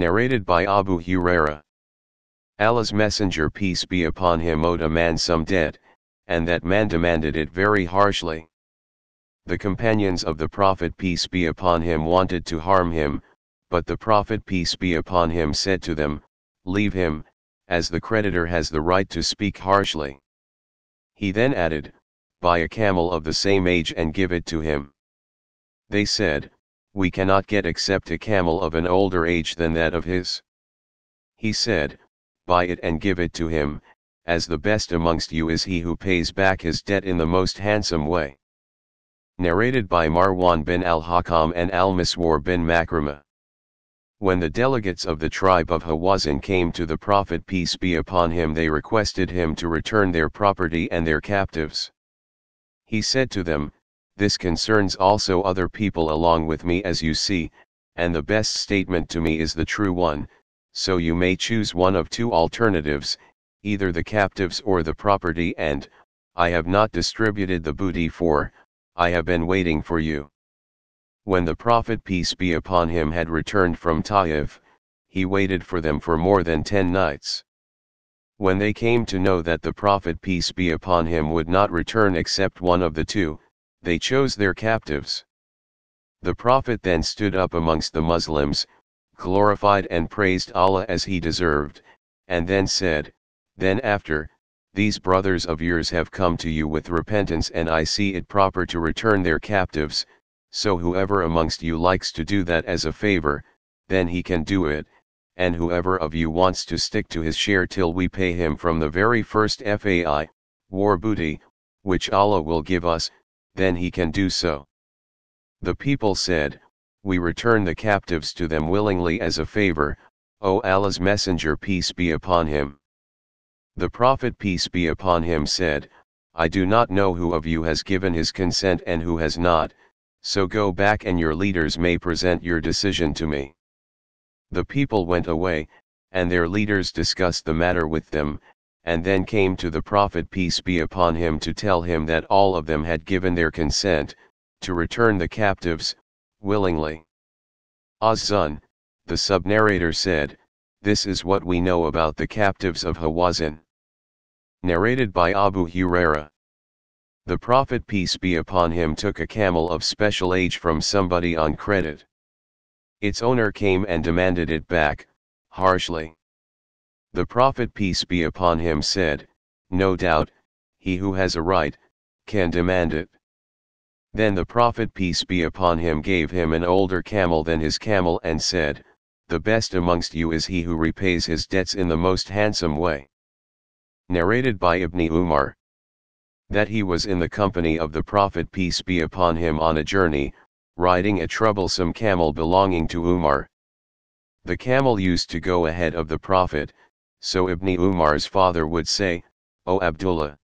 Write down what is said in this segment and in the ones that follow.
Narrated by Abu Huraira. Allah's Messenger peace be upon him owed a man some debt, and that man demanded it very harshly. The companions of the Prophet peace be upon him wanted to harm him, but the Prophet peace be upon him said to them, Leave him, as the creditor has the right to speak harshly. He then added, Buy a camel of the same age and give it to him. They said, We cannot get except a camel of an older age than that of his. He said, Buy it and give it to him, as the best amongst you is he who pays back his debt in the most handsome way. Narrated by Marwan bin al-Hakam and al-Miswar bin Makrama. When the delegates of the tribe of Hawazin came to the Prophet peace be upon him they requested him to return their property and their captives. He said to them, This concerns also other people along with me as you see, and the best statement to me is the true one, so you may choose one of two alternatives, either the captives or the property and, I have not distributed the booty for, I have been waiting for you. When the Prophet peace be upon him had returned from Taif, he waited for them for more than ten nights. When they came to know that the Prophet peace be upon him would not return except one of the two, they chose their captives. The Prophet then stood up amongst the Muslims, glorified and praised Allah as he deserved, and then said, Then after, these brothers of yours have come to you with repentance and I see it proper to return their captives, so whoever amongst you likes to do that as a favor, then he can do it, and whoever of you wants to stick to his share till we pay him from the very first FAI, war booty, which Allah will give us, then he can do so. The people said, We return the captives to them willingly as a favor, O Allah's Messenger peace be upon him. The Prophet peace be upon him said, I do not know who of you has given his consent and who has not, so go back and your leaders may present your decision to me. The people went away, and their leaders discussed the matter with them, and then came to the Prophet peace be upon him to tell him that all of them had given their consent, to return the captives, willingly. Az-Zuhri, the sub-narrator said, This is what we know about the captives of Hawazin. Narrated by Abu Huraira. The Prophet peace be upon him took a camel of special age from somebody on credit. Its owner came and demanded it back, harshly. The Prophet peace be upon him said, No doubt, he who has a right, can demand it. Then the Prophet peace be upon him gave him an older camel than his camel and said, The best amongst you is he who repays his debts in the most handsome way. Narrated by Ibn Umar that he was in the company of the Prophet peace be upon him on a journey, riding a troublesome camel belonging to Umar. The camel used to go ahead of the Prophet, so Ibn Umar's father would say, O Abdullah!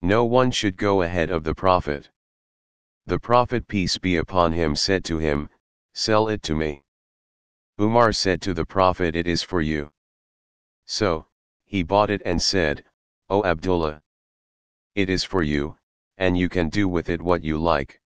No one should go ahead of the Prophet. The Prophet peace be upon him said to him, Sell it to me. Umar said to the Prophet it is for you. So, he bought it and said, O Abdullah! It is for you, and you can do with it what you like.